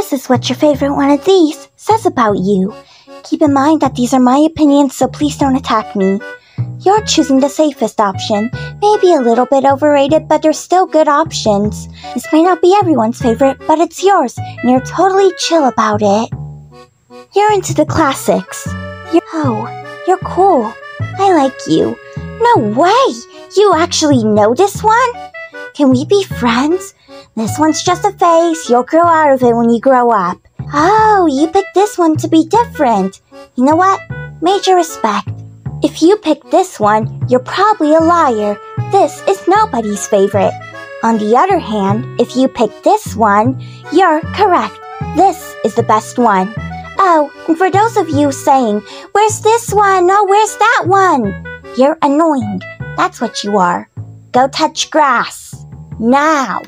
this is what your favorite one of these says about you. Keep in mind that these are my opinions, so please don't attack me. You're choosing the safest option. Maybe a little bit overrated, but they're still good options. This may not be everyone's favorite, but it's yours, and you're totally chill about it. You're into the classics. You're, oh, you're cool. I like you. No way! You actually know this one? Can we be friends? This one's just a phase. You'll grow out of it when you grow up. Oh, you picked this one to be different. You know what? Major respect. If you picked this one, you're probably a liar. This is nobody's favorite. On the other hand, if you pick this one, you're correct. This is the best one. Oh, and for those of you saying, Where's this one? No, where's that one? You're annoying. That's what you are. Go touch grass. Now.